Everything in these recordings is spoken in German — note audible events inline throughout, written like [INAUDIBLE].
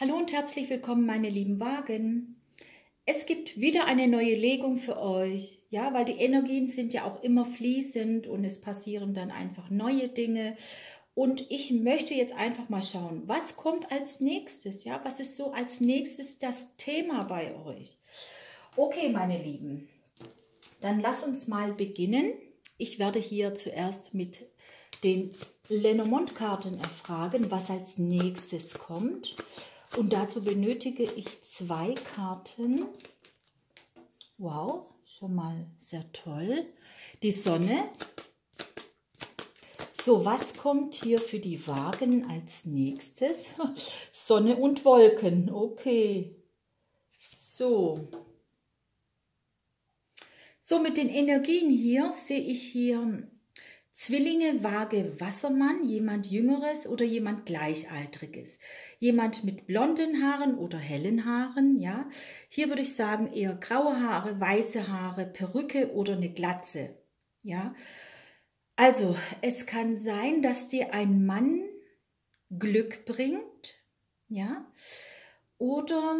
Hallo und herzlich willkommen, meine lieben Wagen. Es gibt wieder eine neue Legung für euch, ja, weil die Energien sind ja auch immer fließend und es passieren dann einfach neue Dinge. Und ich möchte jetzt einfach mal schauen, was kommt als nächstes, ja, was ist so als nächstes das Thema bei euch? Okay, meine Lieben, dann lasst uns mal beginnen. Ich werde hier zuerst mit den Lenormand-Karten erfragen, was als nächstes kommt. Und dazu benötige ich zwei Karten. Wow, schon mal sehr toll. Die Sonne. So, was kommt hier für die Wagen als nächstes? [LAUGHS] Sonne und Wolken, okay. So. So, mit den Energien hier sehe ich hier Zwillinge, Waage, Wassermann, jemand Jüngeres oder jemand Gleichaltriges. Jemand mit blonden Haaren oder hellen Haaren, ja. Hier würde ich sagen eher graue Haare, weiße Haare, Perücke oder eine Glatze, ja. Also, es kann sein, dass dir ein Mann Glück bringt, ja. Oder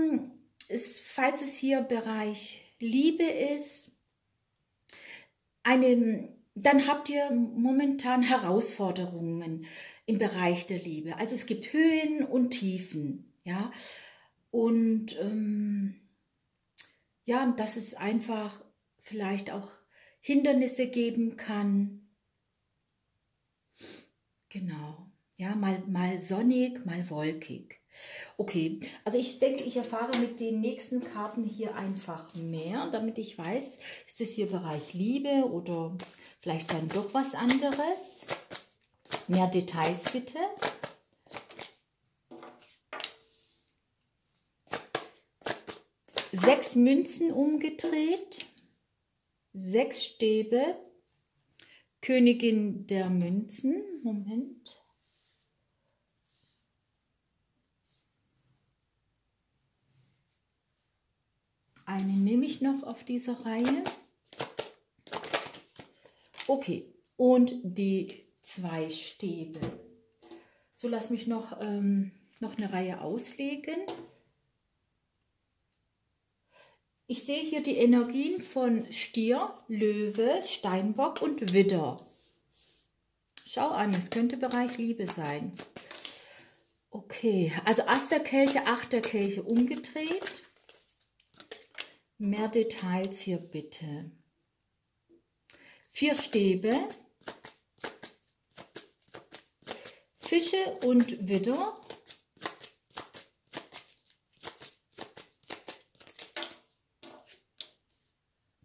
es, falls es hier Bereich Liebe ist, eine dann habt ihr momentan Herausforderungen im Bereich der Liebe. Also es gibt Höhen und Tiefen, ja. Und ähm, ja, dass es einfach vielleicht auch Hindernisse geben kann. Genau. Ja, mal, mal sonnig, mal wolkig. Okay, also ich denke, ich erfahre mit den nächsten Karten hier einfach mehr, damit ich weiß, ist das hier Bereich Liebe oder Vielleicht dann doch was anderes. Mehr Details bitte. Sechs Münzen umgedreht. Sechs Stäbe. Königin der Münzen. Moment. Eine nehme ich noch auf dieser Reihe. Okay, und die zwei Stäbe. So, lass mich noch, ähm, noch eine Reihe auslegen. Ich sehe hier die Energien von Stier, Löwe, Steinbock und Widder. Schau an, es könnte Bereich Liebe sein. Okay, also Asterkelche, Achterkelche umgedreht. Mehr Details hier bitte vier Stäbe, Fische und Widder.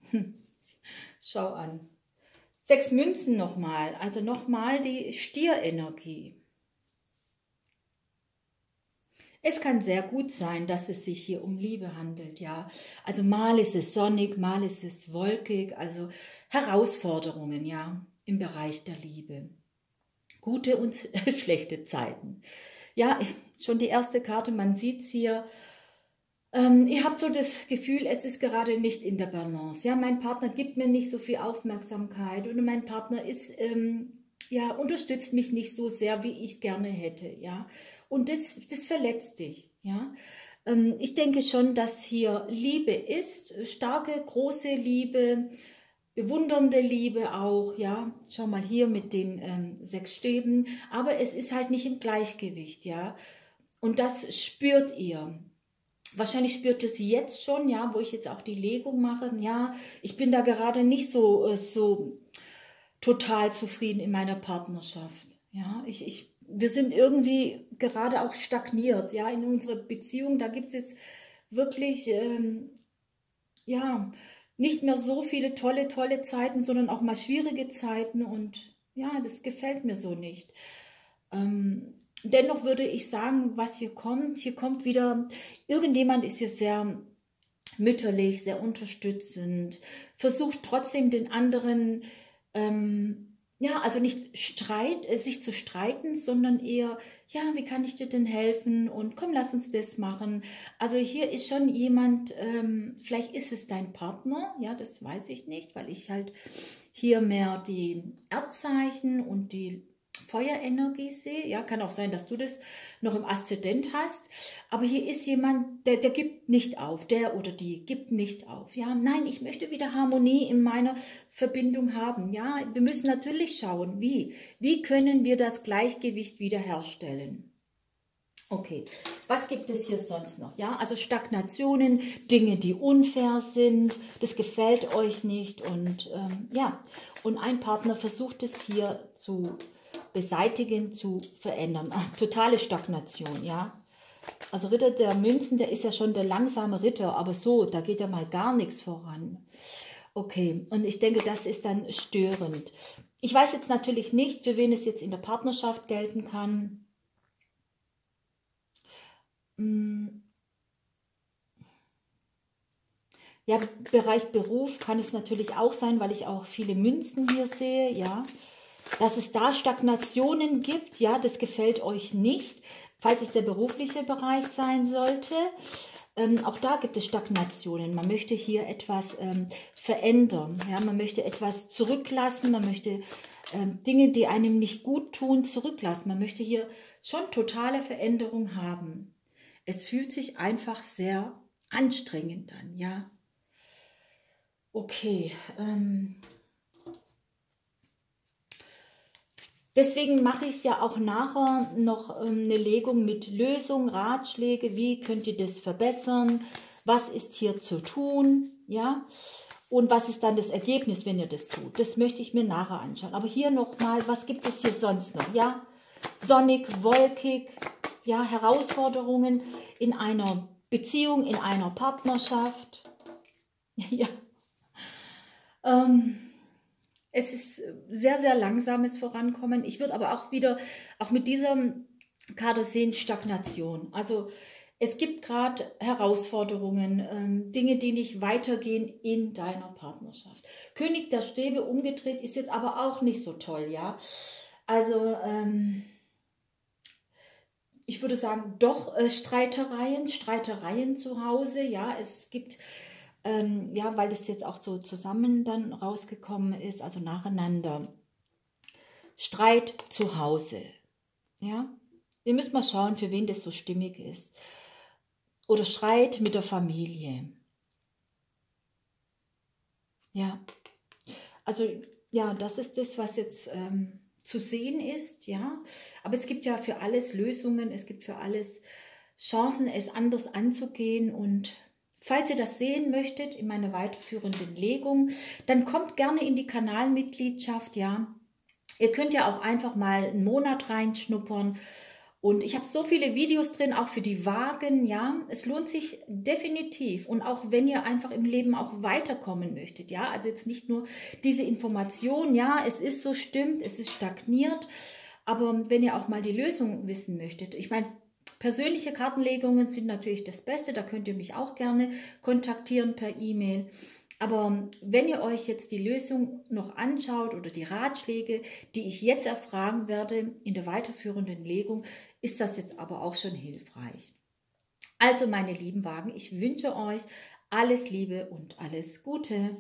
Hm. Schau an. Sechs Münzen nochmal, also nochmal die Stierenergie. Es kann sehr gut sein, dass es sich hier um Liebe handelt, ja. Also mal ist es sonnig, mal ist es wolkig, also Herausforderungen, ja, im Bereich der Liebe. Gute und [LAUGHS] schlechte Zeiten. Ja, schon die erste Karte, man sieht es hier. Ähm, ihr habt so das Gefühl, es ist gerade nicht in der Balance. Ja, mein Partner gibt mir nicht so viel Aufmerksamkeit oder mein Partner ist ähm, ja, unterstützt mich nicht so sehr, wie ich gerne hätte, ja. Und das, das verletzt dich, ja. Ähm, ich denke schon, dass hier Liebe ist, starke, große Liebe, bewundernde Liebe auch, ja. Schau mal hier mit den ähm, sechs Stäben, aber es ist halt nicht im Gleichgewicht, ja. Und das spürt ihr. Wahrscheinlich spürt sie jetzt schon, ja, wo ich jetzt auch die Legung mache. Ja, ich bin da gerade nicht so, äh, so total zufrieden in meiner Partnerschaft. Ja, ich, ich, wir sind irgendwie gerade auch stagniert, ja, in unserer Beziehung. Da gibt es jetzt wirklich, ähm, ja, nicht mehr so viele tolle, tolle Zeiten, sondern auch mal schwierige Zeiten und ja, das gefällt mir so nicht. Ähm, dennoch würde ich sagen, was hier kommt, hier kommt wieder, irgendjemand ist hier sehr mütterlich, sehr unterstützend, versucht trotzdem den anderen ähm, ja, also nicht Streit, äh, sich zu streiten, sondern eher, ja, wie kann ich dir denn helfen und komm, lass uns das machen. Also hier ist schon jemand, ähm, vielleicht ist es dein Partner, ja, das weiß ich nicht, weil ich halt hier mehr die Erdzeichen und die Feuerenergie sehe. Ja, kann auch sein, dass du das noch im Aszendent hast. Aber hier ist jemand, der, der gibt nicht auf. Der oder die gibt nicht auf. Ja, nein, ich möchte wieder Harmonie in meiner Verbindung haben. Ja, wir müssen natürlich schauen, wie. Wie können wir das Gleichgewicht wiederherstellen? Okay, was gibt es hier sonst noch? Ja, also Stagnationen, Dinge, die unfair sind, das gefällt euch nicht und ähm, ja, und ein Partner versucht es hier zu beseitigen, zu verändern. Ach, totale Stagnation, ja. Also Ritter der Münzen, der ist ja schon der langsame Ritter, aber so, da geht ja mal gar nichts voran. Okay, und ich denke, das ist dann störend. Ich weiß jetzt natürlich nicht, für wen es jetzt in der Partnerschaft gelten kann. Hm. Ja, Bereich Beruf kann es natürlich auch sein, weil ich auch viele Münzen hier sehe, ja dass es da Stagnationen gibt, ja, das gefällt euch nicht, falls es der berufliche Bereich sein sollte. Ähm, auch da gibt es Stagnationen. Man möchte hier etwas ähm, verändern, ja, man möchte etwas zurücklassen, man möchte ähm, Dinge, die einem nicht gut tun, zurücklassen. Man möchte hier schon totale Veränderung haben. Es fühlt sich einfach sehr anstrengend an, ja. Okay, ähm, Deswegen mache ich ja auch nachher noch ähm, eine Legung mit Lösung, Ratschläge, wie könnt ihr das verbessern, was ist hier zu tun, ja, und was ist dann das Ergebnis, wenn ihr das tut. Das möchte ich mir nachher anschauen. Aber hier nochmal, was gibt es hier sonst noch, ja, sonnig, wolkig, ja, Herausforderungen in einer Beziehung, in einer Partnerschaft, [LAUGHS] ja, ähm, es ist sehr, sehr langsames Vorankommen. Ich würde aber auch wieder, auch mit diesem Kader sehen, Stagnation. Also es gibt gerade Herausforderungen, ähm, Dinge, die nicht weitergehen in deiner Partnerschaft. König der Stäbe umgedreht ist jetzt aber auch nicht so toll, ja. Also ähm, ich würde sagen, doch äh, Streitereien, Streitereien zu Hause, ja. Es gibt ähm, ja, weil das jetzt auch so zusammen dann rausgekommen ist, also nacheinander. Streit zu Hause. Ja, wir müssen mal schauen, für wen das so stimmig ist. Oder Streit mit der Familie. Ja, also ja, das ist das, was jetzt ähm, zu sehen ist, ja. Aber es gibt ja für alles Lösungen, es gibt für alles Chancen, es anders anzugehen und Falls ihr das sehen möchtet in meiner weiterführenden Legung, dann kommt gerne in die Kanalmitgliedschaft, ja. Ihr könnt ja auch einfach mal einen Monat reinschnuppern. Und ich habe so viele Videos drin, auch für die Wagen, ja. Es lohnt sich definitiv. Und auch wenn ihr einfach im Leben auch weiterkommen möchtet, ja. Also jetzt nicht nur diese Information, ja, es ist so, stimmt, es ist stagniert. Aber wenn ihr auch mal die Lösung wissen möchtet, ich meine, Persönliche Kartenlegungen sind natürlich das Beste, da könnt ihr mich auch gerne kontaktieren per E-Mail. Aber wenn ihr euch jetzt die Lösung noch anschaut oder die Ratschläge, die ich jetzt erfragen werde in der weiterführenden Legung, ist das jetzt aber auch schon hilfreich. Also meine lieben Wagen, ich wünsche euch alles Liebe und alles Gute.